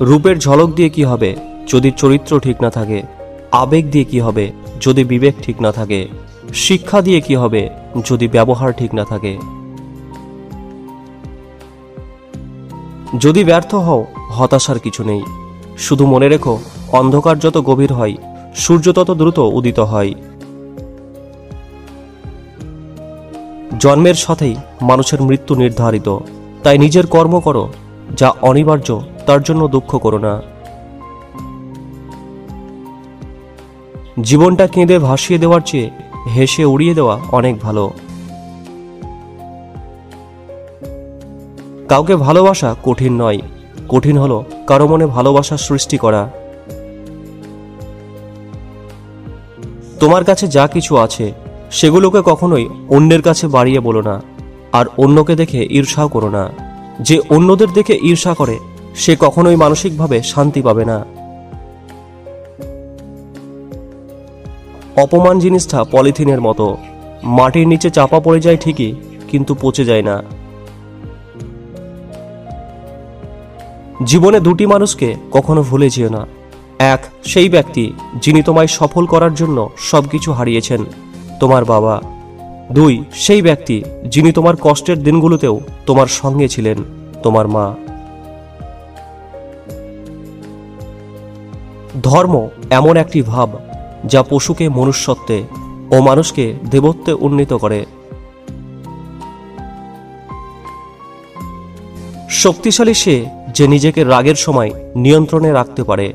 রূপের ঝলক দিয়ে কি হবে যদি চরিত্র ঠিক না থাকে? আবেগ দিয়ে কি হবে যদি বিবেক ঠিক না থাকে? শিক্ষা দিয়ে কি হবে যদি ব্যবহার ঠিক না থাকে? যদি ব্যর্থ হও, হতাশার কিছু নেই। শুধু মনে রেখো, অন্ধকার যত গভীর হয়, সূর্য তত দ্রুত উদিত হয়। জন্মের সাথেই মানুষের মৃত্যু নির্ধারিত। তাই নিজের কর্ম করো, যা অনিবার্য তার জন্য দুঃখ করো না। জীবনটা কেঁদে ভাসিয়ে দেওয়ার চেয়ে হেসে উড়িয়ে দেওয়া অনেক ভালো। কাউকে ভালোবাসা কঠিন নয়, কঠিন হলো কারও মনে ভালোবাসা সৃষ্টি করা। তোমার কাছে যা কিছু আছে, সেগুলোকে কখনোই অন্যের কাছে বাড়িয়ে বলো না, আর অন্যকে দেখে ঈর্ষাও করো না। যে অন্যদের দেখে ঈর্ষা করে সে কখনোই মানসিকভাবে শান্তি পাবে না। অপমান জিনিসটা পলিথিনের মতো। মাটির নিচে চাপা পড়ে যায় ঠিকই, কিন্তু পচে যায় না। জীবনে দুটি মানুষকে কখনো ভুলে যেও না। এক, সেই ব্যক্তি যিনি তোমায় সফল করার জন্য সবকিছু হারিয়েছেন, তোমার বাবা। দুই, সেই ব্যক্তি যিনি তোমার কষ্টের দিনগুলোতেও তোমার সঙ্গে ছিলেন, তোমার মা। ধর্ম এমন একটি ভাব যা পশুকে মনুষ্যত্বে ও মানুষকে দেবত্বে উন্নীত করে। শক্তিশালী সে যে নিজেকে রাগের সময় নিয়ন্ত্রণে রাখতে পারে।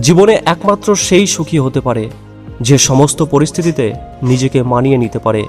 জীবনে একমাত্র সেই সুখী হতে পারে যে সমস্ত পরিস্থিতিতে নিজেকে মানিয়ে নিতে পারে।